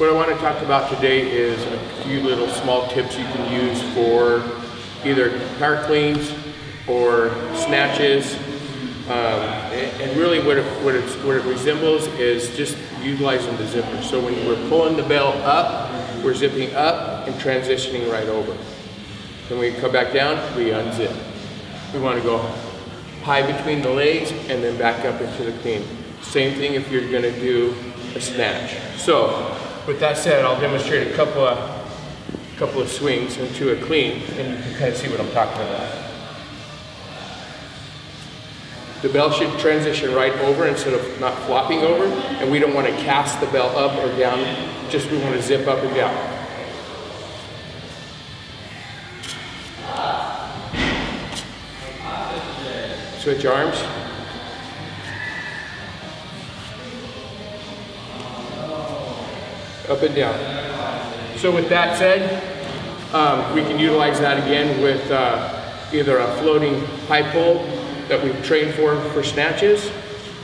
What I want to talk about today is a few little small tips you can use for either power cleans or snatches. Um, and, really what it, what, what it resembles is just utilizing the zipper. So when we're pulling the bell up, we're zipping up and transitioning right over. Then we come back down, we unzip. We want to go high between the legs and then back up into the clean. Same thing if you're going to do a snatch. So with that said, I'll demonstrate a couple of couple of swings into a clean and you can kind of see what I'm talking about. The bell should transition right over instead of not flopping over and we don't want to cast the bell up or down, just we want to zip up and down. Switch arms. Up and down. So with that said, um, we can utilize that again with uh, either a floating high pull that we've trained for for snatches,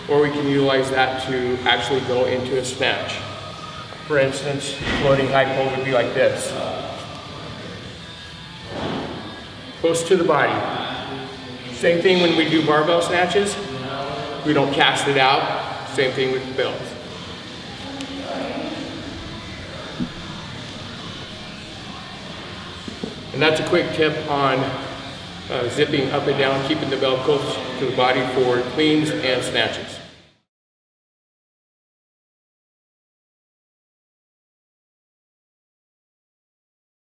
or we can utilize that to actually go into a snatch. For instance, floating high pull would be like this. Close to the body. Same thing when we do barbell snatches. We don't cast it out. Same thing with the. And that's a quick tip on uh, zipping up and down, keeping the bell close to the body for cleans and snatches.